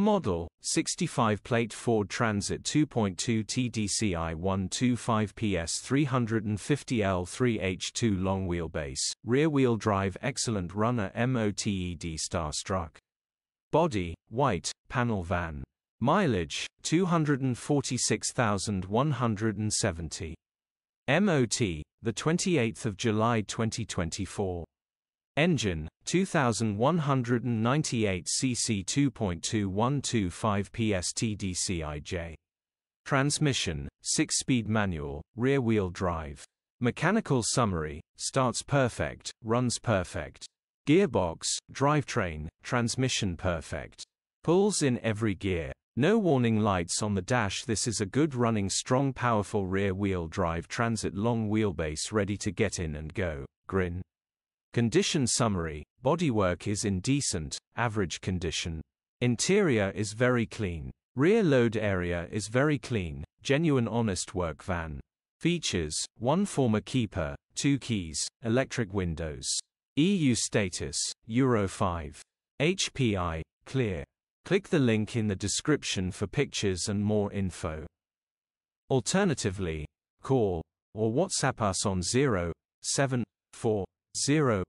Model 65 plate Ford Transit 2.2 TDCI 125 PS 350L3H2 long wheelbase, rear wheel drive excellent runner MOTED Starstruck. Body white, panel van. Mileage 246,170. MOT the 28th of July 2024. Engine 2198 cc 2.2125 PS TDCIJ. Transmission 6-speed manual, rear-wheel drive. Mechanical summary starts perfect, runs perfect. Gearbox, drivetrain, transmission perfect. Pulls in every gear. No warning lights on the dash. This is a good running, strong, powerful rear wheel drive transit long wheelbase ready to get in and go. Grin. Condition summary bodywork is in decent, average condition. Interior is very clean. Rear load area is very clean, genuine honest work van. Features 1 former keeper, 2 keys, electric windows. EU status Euro 5. HPI clear. Click the link in the description for pictures and more info. Alternatively, call or WhatsApp us on 0 7 4 0